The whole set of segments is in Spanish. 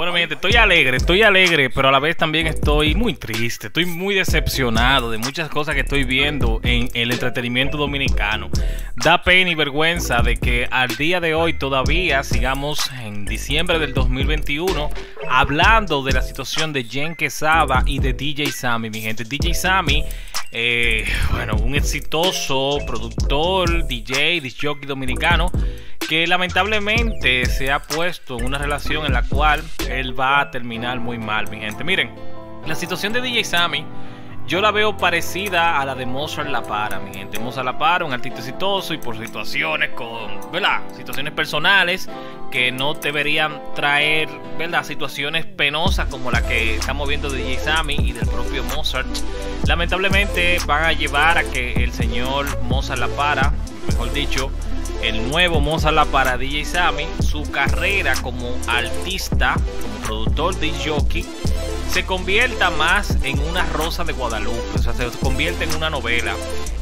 Bueno, mi gente, estoy alegre, estoy alegre, pero a la vez también estoy muy triste, estoy muy decepcionado de muchas cosas que estoy viendo en el entretenimiento dominicano. Da pena y vergüenza de que al día de hoy todavía sigamos en diciembre del 2021 hablando de la situación de Jen Quesada y de DJ Sammy, mi gente. DJ Sammy, eh, bueno, un exitoso productor, DJ, disc jockey dominicano que lamentablemente se ha puesto en una relación en la cual él va a terminar muy mal, mi gente. Miren, la situación de DJ Sammy yo la veo parecida a la de Mozart La Para, mi gente. Mozart La Para, un artista exitoso y por situaciones con, ¿verdad? Situaciones personales que no deberían traer, ¿verdad? Situaciones penosas como la que estamos viendo de DJ Sammy y del propio Mozart. Lamentablemente van a llevar a que el señor Mozart La Para, mejor dicho, el nuevo Mozart para DJ Sammy, su carrera como artista, como productor de jockey, se convierta más en una rosa de Guadalupe, o sea, se convierte en una novela.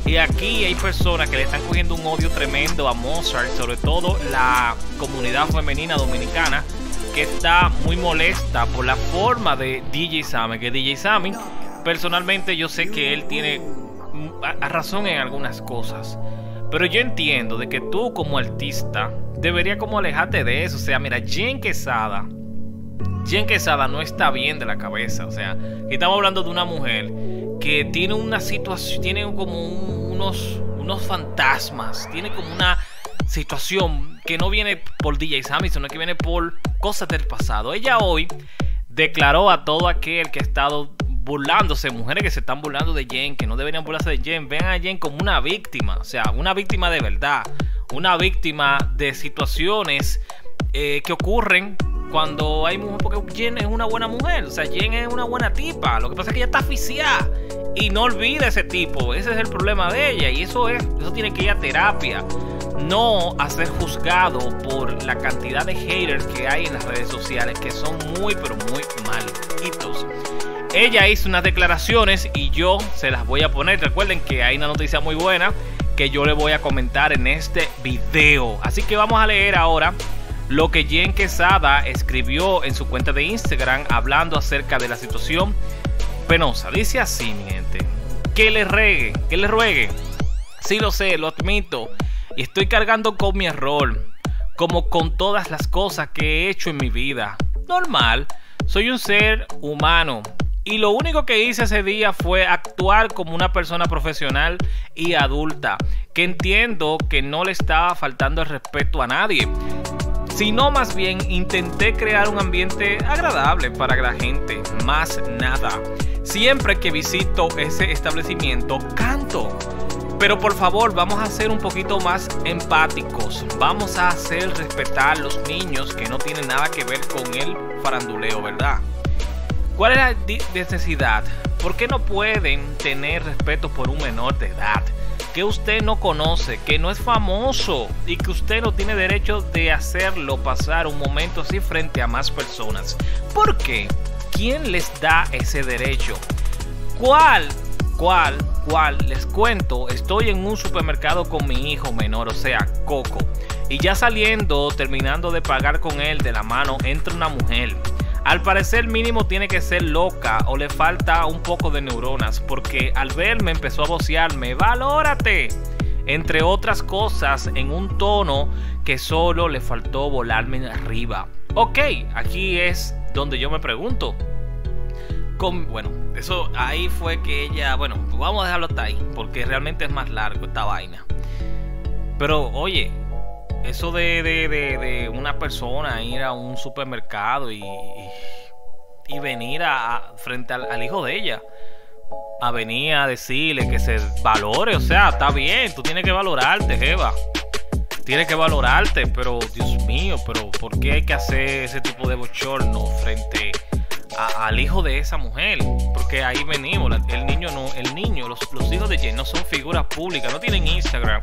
Y aquí hay personas que le están cogiendo un odio tremendo a Mozart, sobre todo la comunidad femenina dominicana, que está muy molesta por la forma de DJ Sammy, que DJ Sammy, personalmente yo sé que él tiene razón en algunas cosas. Pero yo entiendo de que tú como artista debería como alejarte de eso. O sea, mira, Jen Quesada. Jen Quesada no está bien de la cabeza. O sea, estamos hablando de una mujer que tiene una situación, tiene como unos, unos fantasmas, tiene como una situación que no viene por DJ Sammy, sino que viene por cosas del pasado. Ella hoy declaró a todo aquel que ha estado burlándose, mujeres que se están burlando de Jen, que no deberían burlarse de Jen, vean a Jen como una víctima, o sea, una víctima de verdad, una víctima de situaciones eh, que ocurren cuando hay mujeres, porque Jen es una buena mujer, o sea, Jen es una buena tipa, lo que pasa es que ella está aficiada y no olvida ese tipo, ese es el problema de ella y eso es, eso tiene que ir a terapia no a ser juzgado por la cantidad de haters que hay en las redes sociales que son muy pero muy malitos. Ella hizo unas declaraciones y yo se las voy a poner. Recuerden que hay una noticia muy buena que yo le voy a comentar en este video. Así que vamos a leer ahora lo que Jen Quesada escribió en su cuenta de Instagram hablando acerca de la situación penosa. Dice así, mi gente. Que le regue, que le ruegue. Sí lo sé, lo admito. Y estoy cargando con mi error. Como con todas las cosas que he hecho en mi vida. Normal. Soy un ser humano y lo único que hice ese día fue actuar como una persona profesional y adulta, que entiendo que no le estaba faltando el respeto a nadie, sino más bien intenté crear un ambiente agradable para la gente, más nada. Siempre que visito ese establecimiento, canto. Pero por favor, vamos a ser un poquito más empáticos. Vamos a hacer respetar los niños que no tienen nada que ver con el faranduleo, ¿verdad? ¿Cuál es la necesidad? ¿Por qué no pueden tener respeto por un menor de edad? Que usted no conoce, que no es famoso y que usted no tiene derecho de hacerlo pasar un momento así frente a más personas. ¿Por qué? ¿Quién les da ese derecho? ¿Cuál? ¿Cuál? ¿Cuál? Les cuento, estoy en un supermercado con mi hijo menor, o sea, Coco. Y ya saliendo, terminando de pagar con él de la mano, entra una mujer al parecer mínimo tiene que ser loca o le falta un poco de neuronas porque al verme empezó a vocearme, valórate. Entre otras cosas en un tono que solo le faltó volarme arriba. Ok, aquí es donde yo me pregunto. Bueno, eso ahí fue que ella, bueno, vamos a dejarlo hasta ahí porque realmente es más largo esta vaina. Pero oye, eso de, de, una persona ir a un supermercado y, y venir a, frente al, hijo de ella a venir a decirle que se valore, o sea, está bien, tú tienes que valorarte, Jeva. Tienes que valorarte, pero Dios mío, pero ¿por qué hay que hacer ese tipo de bochorno frente al hijo de esa mujer? Porque ahí venimos, el niño no, el niño, los, los hijos de Jen no son figuras públicas, no tienen Instagram,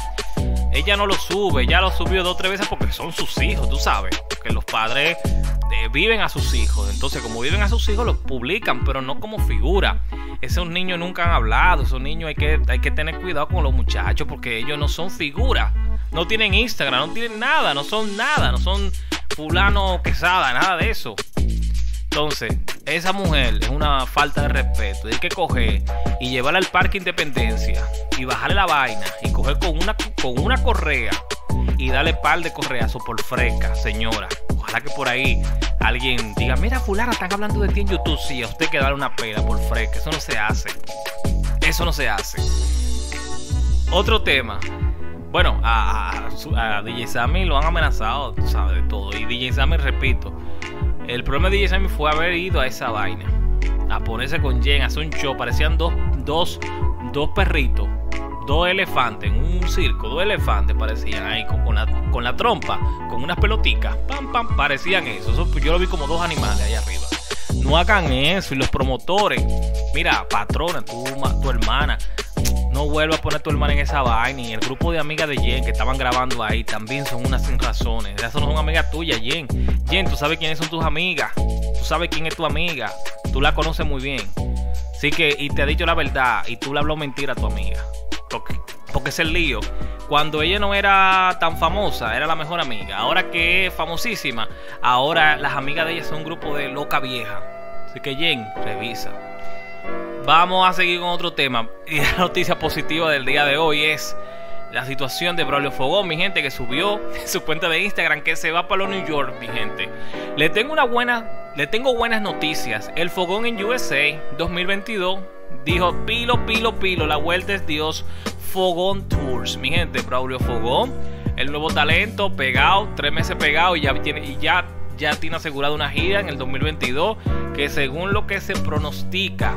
ella no lo sube, ella lo subió dos o tres veces porque son sus hijos, tú sabes. Que los padres eh, viven a sus hijos. Entonces, como viven a sus hijos, los publican, pero no como figura. Esos niños nunca han hablado. Esos niños hay que, hay que tener cuidado con los muchachos porque ellos no son figuras. No tienen Instagram, no tienen nada, no son nada, no son fulano quesada, nada de eso. Entonces, esa mujer es una falta de respeto. Hay que coger y llevarla al Parque Independencia y bajarle la vaina y coger con una, con una correa y darle par de correazos por fresca, señora. Ojalá que por ahí alguien diga, mira fulana, están hablando de ti en YouTube. Sí, a usted que darle una pela por fresca. Eso no se hace. Eso no se hace. Otro tema. Bueno, a, DJ Sammy lo han amenazado, tú sabes, de todo. Y DJ Sammy, repito, el problema de DJ fue haber ido a esa vaina. A ponerse con Jen, a hacer un show. Parecían dos, dos, dos perritos dos elefantes en un circo, dos elefantes parecían ahí con, la, con la trompa, con unas peloticas, pam, pam, parecían eso. yo lo vi como dos animales ahí arriba. No hagan eso y los promotores, mira, patrona, tu, tu hermana, no vuelvas a poner tu hermana en esa vaina. Y el grupo de amigas de Jen que estaban grabando ahí también son unas sin razones. Esas no son amigas tuyas, Jen. Jen, tú sabes quiénes son tus amigas. Tú sabes quién es tu amiga. Tú la conoces muy bien. Así que, y te ha dicho la verdad, y tú le habló mentira a tu amiga. Porque, es el lío. Cuando ella no era tan famosa, era la mejor amiga. Ahora que es famosísima, ahora las amigas de ella son un grupo de loca vieja. Así que Jen, revisa. Vamos a seguir con otro tema. Y la noticia positiva del día de hoy es la situación de Braulio Fogón, mi gente, que subió su cuenta de Instagram que se va para los New York, mi gente. Le tengo una buena, le tengo buenas noticias. El Fogón en USA 2022 dijo pilo, pilo, pilo, la vuelta es Dios. Fogón Tours, mi gente, Braulio Fogón, el nuevo talento, pegado, tres meses pegado y ya tiene, y ya, ya tiene asegurado una gira en el 2022 que según lo que se pronostica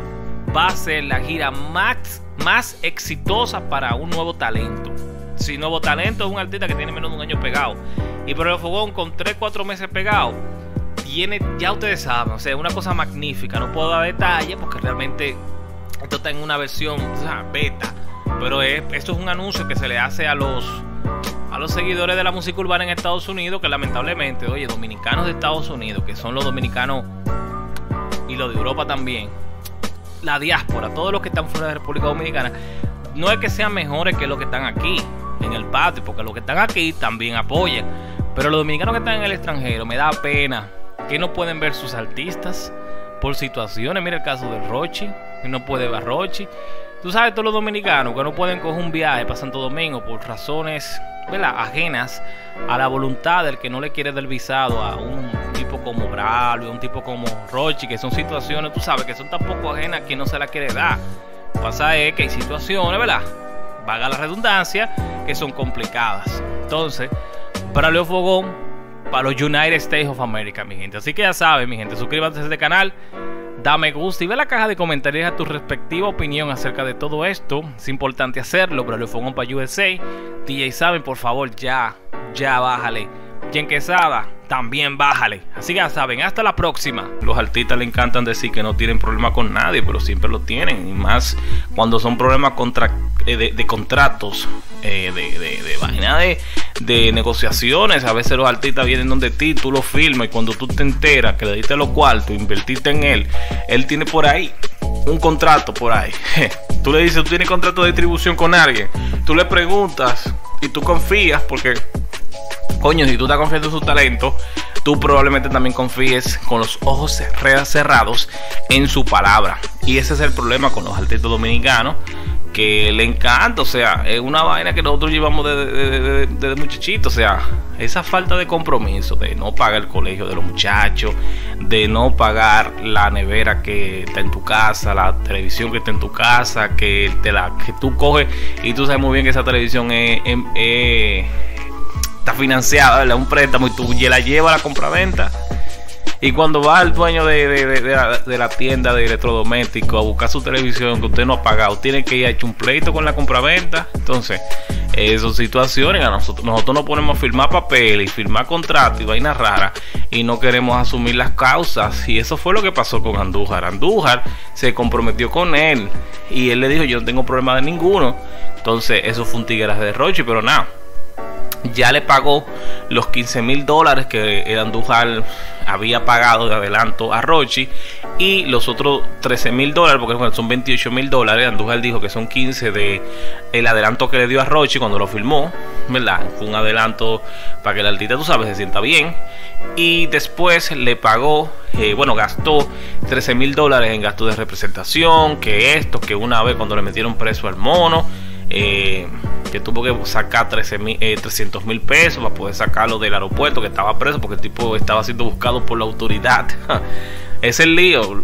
va a ser la gira más, exitosa para un nuevo talento. Si nuevo talento es un artista que tiene menos de un año pegado. Y Braulio Fogón con 3, 4 meses pegado tiene, ya ustedes saben, o sea, una cosa magnífica. No puedo dar detalles porque realmente esto está en una versión beta. Pero esto es un anuncio que se le hace a los a los seguidores de la música urbana en Estados Unidos, que lamentablemente, oye, dominicanos de Estados Unidos, que son los dominicanos y los de Europa también, la diáspora, todos los que están fuera de la República Dominicana, no es que sean mejores que los que están aquí, en el patio, porque los que están aquí también apoyan. Pero los dominicanos que están en el extranjero, me da pena que no pueden ver sus artistas por situaciones. Mira el caso de Rochi, que no puede ver Rochi. Tú sabes, todos los dominicanos que no pueden coger un viaje para Santo Domingo por razones ajenas a la voluntad del que no le quiere dar visado a un tipo como Braulio, un tipo como Rochi, que son situaciones, tú sabes, que son tan poco ajenas que no se la quiere dar. Pasa es que hay situaciones, ¿verdad? Vaga la redundancia, que son complicadas. Entonces, Braulio Fogón para los United States of America, mi gente. Así que ya saben, mi gente, suscríbanse a este canal, da me gusta y ve la caja de comentarios a tu respectiva opinión acerca de todo esto. Es importante hacerlo, pero lo pongo para USA. DJ saben, por favor, ya, ya bájale. Y en Quesada, también bájale. Así que ya saben, hasta la próxima. Los artistas le encantan decir que no tienen problema con nadie, pero siempre lo tienen. Y más cuando son problemas contra, eh, de, contratos, eh, de, de, vaina de, de negociaciones. A veces los artistas vienen donde ti, tú lo firmas y cuando tú te enteras que le diste los cuartos, invertiste en él, él tiene por ahí un contrato por ahí. Tú le dices, tú tienes contrato de distribución con alguien. Tú le preguntas y tú confías porque coño, si tú estás confiando en su talento, tú probablemente también confíes con los ojos cerrados en su palabra. Y ese es el problema con los artistas dominicanos, que le encanta, o sea, es una vaina que nosotros llevamos desde de, muchachito, o sea, esa falta de compromiso, de no pagar el colegio de los muchachos, de no pagar la nevera que está en tu casa, la televisión que está en tu casa, que, te la, que tú coges y tú sabes muy bien que esa televisión es financiada, ¿verdad? Un préstamo y tú la lleva a la compraventa. Y cuando va el dueño de, la, tienda de electrodomésticos a buscar su televisión que usted no ha pagado, tiene que ir a echar un pleito con la compraventa. Entonces, esas situaciones, nosotros, nosotros nos ponemos a firmar papel y firmar contrato y vainas raras y no queremos asumir las causas. Y eso fue lo que pasó con Andújar. Andújar se comprometió con él y él le dijo: Yo no tengo problema de ninguno. Entonces, eso fue un tigre de Roche, pero nada ya le pagó los 15 mil dólares que el Andújar había pagado de adelanto a Rochi y los otros 13 mil dólares, porque son 28 mil dólares. Andújar dijo que son 15 de el adelanto que le dio a Rochi cuando lo filmó, ¿verdad? Fue un adelanto para que el artista, tú sabes, se sienta bien. Y después le pagó, eh, bueno, gastó 13 mil dólares en gasto de representación, que esto, que una vez cuando le metieron preso al mono. Eh, que tuvo que sacar 13 300 mil pesos para poder sacarlo del aeropuerto, que estaba preso porque el tipo estaba siendo buscado por la autoridad. es el lío.